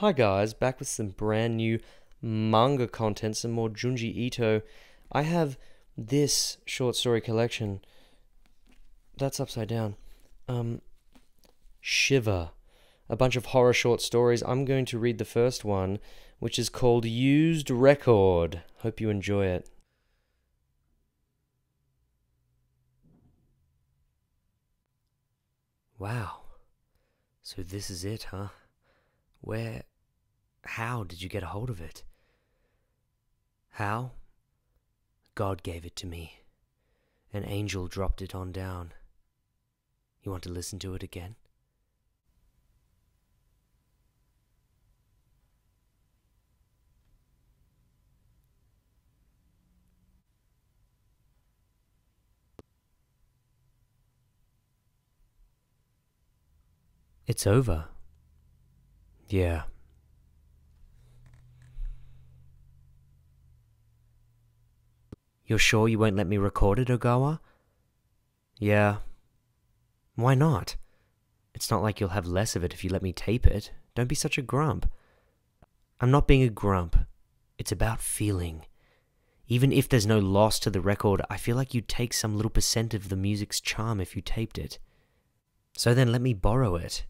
Hi guys, back with some brand new manga content, some more Junji Ito. I have this short story collection. That's upside down. Um, Shiver. A bunch of horror short stories. I'm going to read the first one, which is called Used Record. Hope you enjoy it. Wow. So this is it, huh? Where. How did you get a hold of it? How? God gave it to me. An angel dropped it on down. You want to listen to it again? It's over. Yeah. You're sure you won't let me record it, Ogawa? Yeah. Why not? It's not like you'll have less of it if you let me tape it. Don't be such a grump. I'm not being a grump. It's about feeling. Even if there's no loss to the record, I feel like you'd take some little percent of the music's charm if you taped it. So then let me borrow it.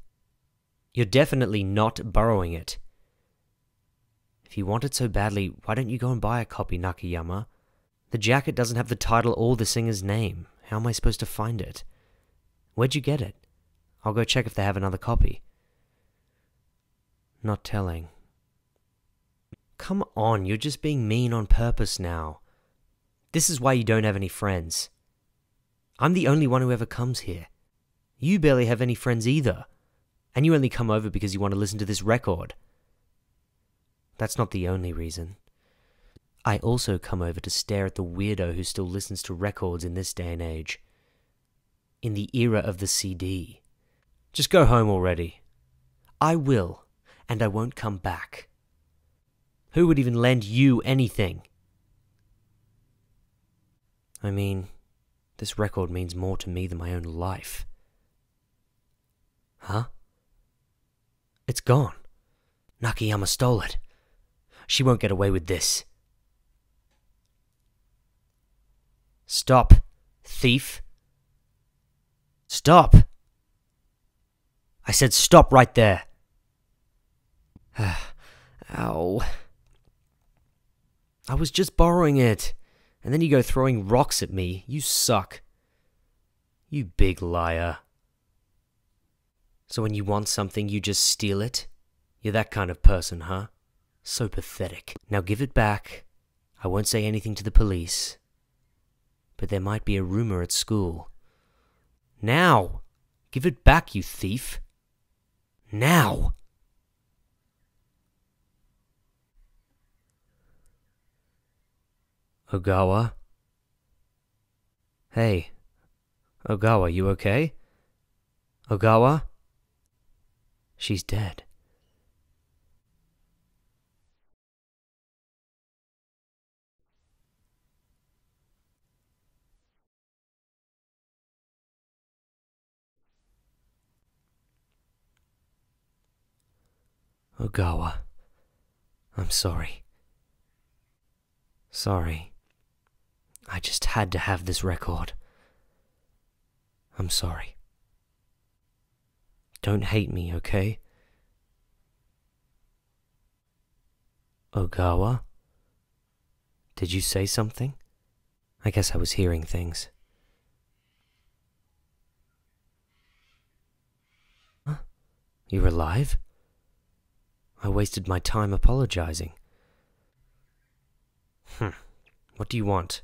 You're definitely not borrowing it. If you want it so badly, why don't you go and buy a copy, Nakayama? The jacket doesn't have the title or the singer's name. How am I supposed to find it? Where'd you get it? I'll go check if they have another copy. Not telling. Come on, you're just being mean on purpose now. This is why you don't have any friends. I'm the only one who ever comes here. You barely have any friends either. And you only come over because you want to listen to this record. That's not the only reason. I also come over to stare at the weirdo who still listens to records in this day and age. In the era of the CD. Just go home already. I will, and I won't come back. Who would even lend you anything? I mean, this record means more to me than my own life. Huh? It's gone. Nakayama stole it. She won't get away with this. Stop, thief. Stop. I said stop right there. Ow. I was just borrowing it. And then you go throwing rocks at me. You suck. You big liar. So when you want something, you just steal it? You're that kind of person, huh? So pathetic. Now give it back. I won't say anything to the police but there might be a rumor at school. Now! Give it back, you thief! Now! Ogawa? Hey. Ogawa, you okay? Ogawa? She's dead. Ogawa. I'm sorry. Sorry. I just had to have this record. I'm sorry. Don't hate me, okay? Ogawa? Did you say something? I guess I was hearing things. Huh? You're alive? I wasted my time apologizing. Hmm. What do you want?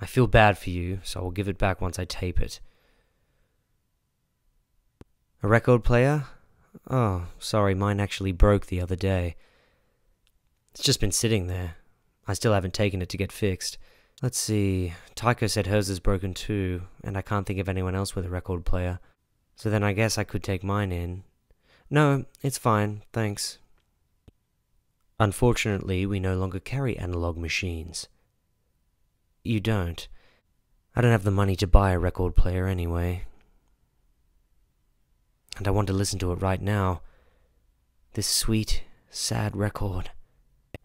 I feel bad for you, so I'll give it back once I tape it. A record player? Oh, sorry, mine actually broke the other day. It's just been sitting there. I still haven't taken it to get fixed. Let's see, Taiko said hers is broken too, and I can't think of anyone else with a record player. So then I guess I could take mine in, no, it's fine, thanks. Unfortunately, we no longer carry analog machines. You don't. I don't have the money to buy a record player anyway. And I want to listen to it right now. This sweet, sad record.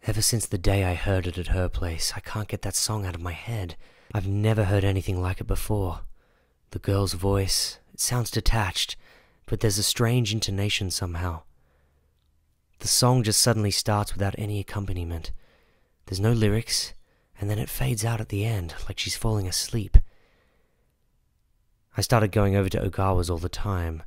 Ever since the day I heard it at her place, I can't get that song out of my head. I've never heard anything like it before. The girl's voice, it sounds detached, but there's a strange intonation somehow. The song just suddenly starts without any accompaniment. There's no lyrics, and then it fades out at the end, like she's falling asleep. I started going over to Ogawa's all the time.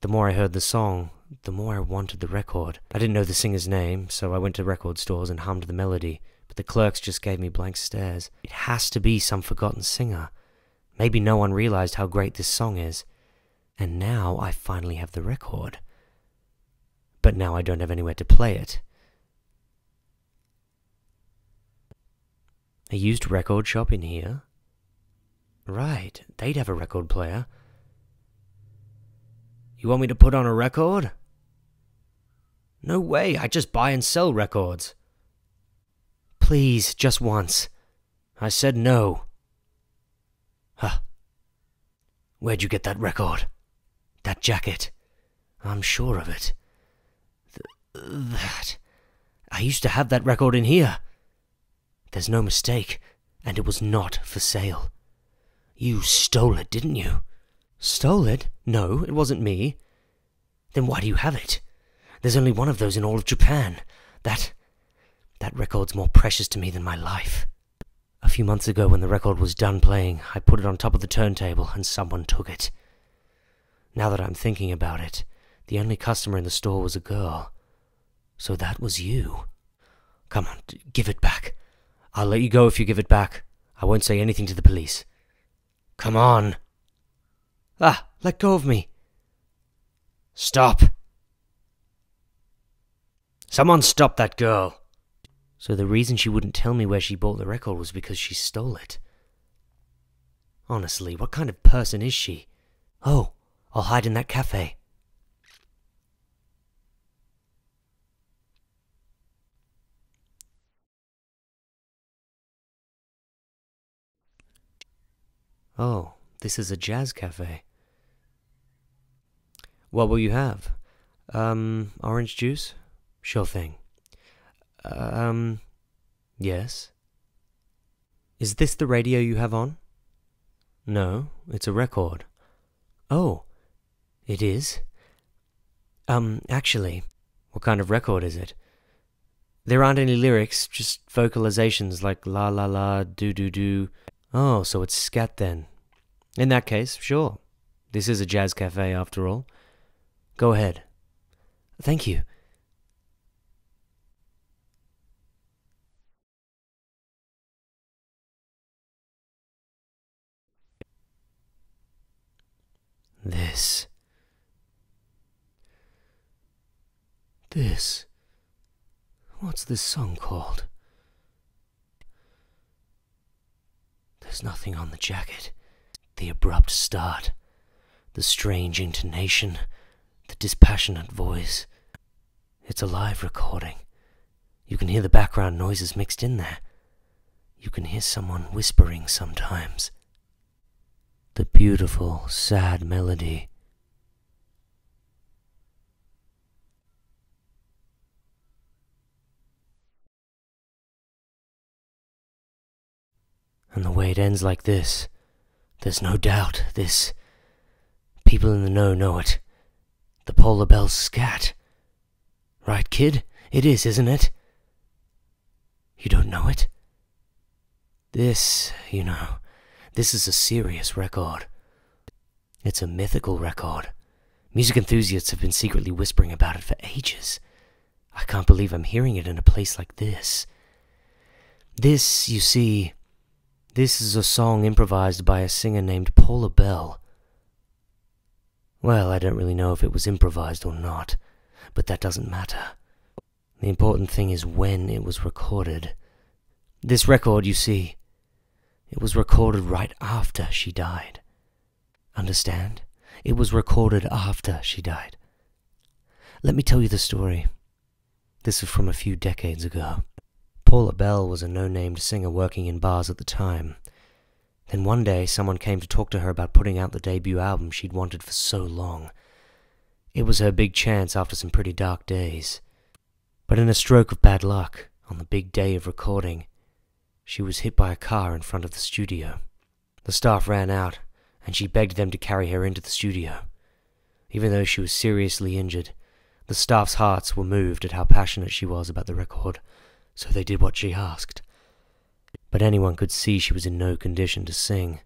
The more I heard the song, the more I wanted the record. I didn't know the singer's name, so I went to record stores and hummed the melody, but the clerks just gave me blank stares. It has to be some forgotten singer. Maybe no one realized how great this song is. And now I finally have the record. But now I don't have anywhere to play it. A used record shop in here? Right, they'd have a record player. You want me to put on a record? No way, I just buy and sell records. Please, just once. I said no. Huh. Where'd you get that record? That jacket? I'm sure of it. Th that. I used to have that record in here. There's no mistake, and it was not for sale. You stole it, didn't you? Stole it? No, it wasn't me. Then why do you have it? There's only one of those in all of Japan. That. that record's more precious to me than my life. A few months ago, when the record was done playing, I put it on top of the turntable and someone took it. Now that I'm thinking about it, the only customer in the store was a girl. So that was you. Come on, give it back. I'll let you go if you give it back. I won't say anything to the police. Come on. Ah, let go of me. Stop. Someone stop that girl. So the reason she wouldn't tell me where she bought the record was because she stole it. Honestly, what kind of person is she? Oh, I'll hide in that cafe. Oh, this is a jazz cafe. What will you have? Um, orange juice? Sure thing. Um, yes. Is this the radio you have on? No, it's a record. Oh, it is? Um, actually, what kind of record is it? There aren't any lyrics, just vocalizations like la la la, do do do. Oh, so it's scat then. In that case, sure. This is a jazz cafe after all. Go ahead. Thank you. This. This. What's this song called? There's nothing on the jacket. The abrupt start, the strange intonation, the dispassionate voice. It's a live recording. You can hear the background noises mixed in there. You can hear someone whispering sometimes the beautiful, sad melody. And the way it ends like this, there's no doubt this. People in the know know it. The Paula Bell scat. Right, kid? It is, isn't it? You don't know it? This, you know, this is a serious record. It's a mythical record. Music enthusiasts have been secretly whispering about it for ages. I can't believe I'm hearing it in a place like this. This, you see, this is a song improvised by a singer named Paula Bell. Well, I don't really know if it was improvised or not, but that doesn't matter. The important thing is when it was recorded. This record, you see, it was recorded right after she died. Understand? It was recorded after she died. Let me tell you the story. This is from a few decades ago. Paula Bell was a no-named singer working in bars at the time. Then one day someone came to talk to her about putting out the debut album she'd wanted for so long. It was her big chance after some pretty dark days. But in a stroke of bad luck, on the big day of recording, she was hit by a car in front of the studio. The staff ran out, and she begged them to carry her into the studio. Even though she was seriously injured, the staff's hearts were moved at how passionate she was about the record, so they did what she asked. But anyone could see she was in no condition to sing.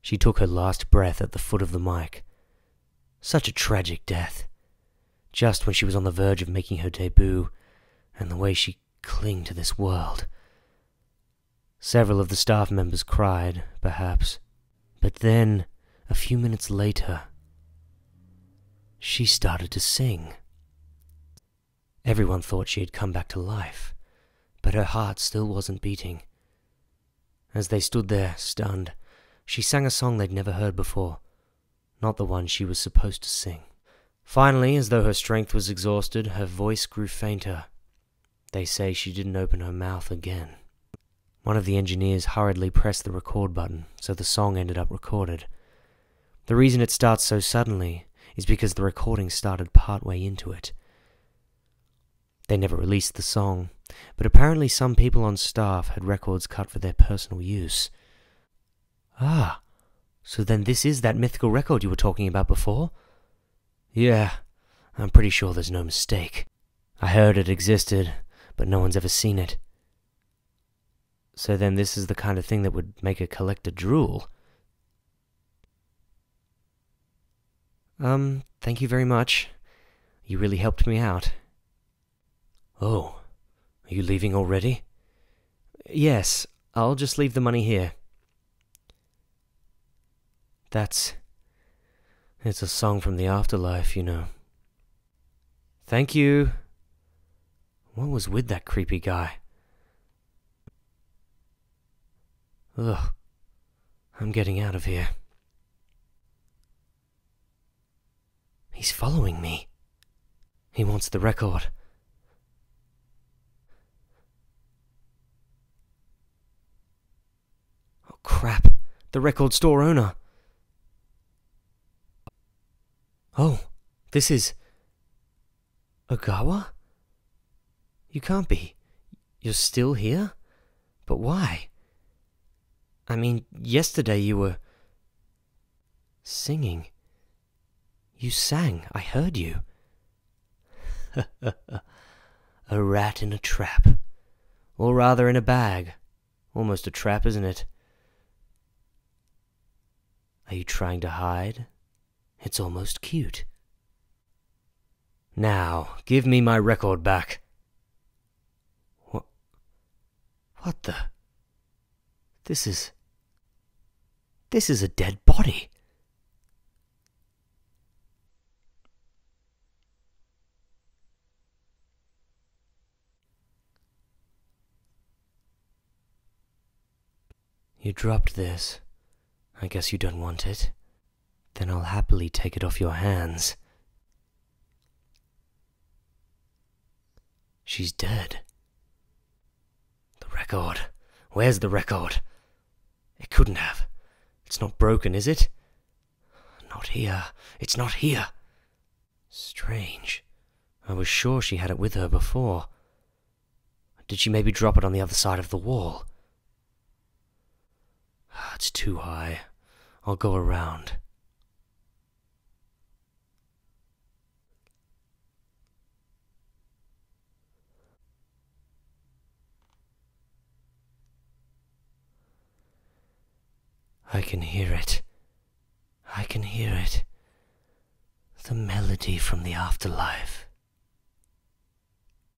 She took her last breath at the foot of the mic. Such a tragic death. Just when she was on the verge of making her debut, and the way she clung to this world. Several of the staff members cried, perhaps, but then, a few minutes later, she started to sing. Everyone thought she had come back to life, but her heart still wasn't beating. As they stood there, stunned, she sang a song they'd never heard before, not the one she was supposed to sing. Finally, as though her strength was exhausted, her voice grew fainter. They say she didn't open her mouth again. One of the engineers hurriedly pressed the record button, so the song ended up recorded. The reason it starts so suddenly is because the recording started partway into it. They never released the song, but apparently some people on staff had records cut for their personal use. Ah, so then this is that mythical record you were talking about before? Yeah, I'm pretty sure there's no mistake. I heard it existed, but no one's ever seen it. So then this is the kind of thing that would make a collector drool. Um, thank you very much. You really helped me out. Oh, are you leaving already? Yes, I'll just leave the money here. That's. It's a song from the afterlife, you know. Thank you. What was with that creepy guy? Ugh. I'm getting out of here. He's following me. He wants the record. Crap, the record store owner. Oh, this is. Ogawa? You can't be. You're still here? But why? I mean, yesterday you were. singing. You sang. I heard you. a rat in a trap. Or rather, in a bag. Almost a trap, isn't it? Are you trying to hide? It's almost cute. Now, give me my record back. What? What the? This is. This is a dead body. You dropped this. I guess you don't want it. Then I'll happily take it off your hands. She's dead. The record. Where's the record? It couldn't have. It's not broken, is it? Not here. It's not here. Strange. I was sure she had it with her before. Did she maybe drop it on the other side of the wall? It's too high. I'll go around. I can hear it. I can hear it. The melody from the afterlife.